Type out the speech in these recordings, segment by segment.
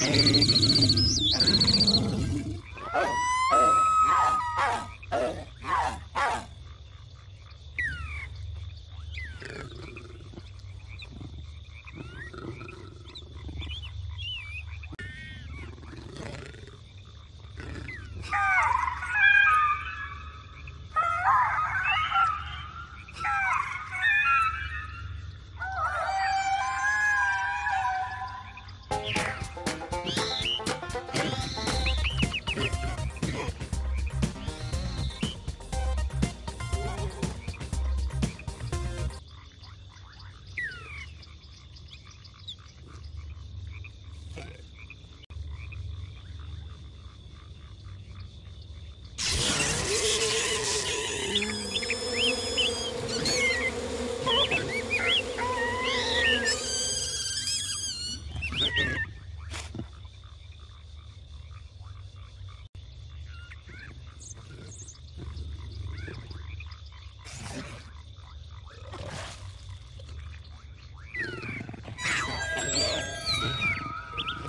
Yeah.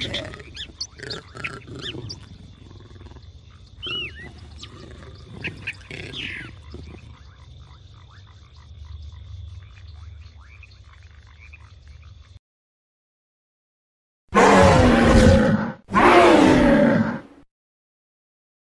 是什么？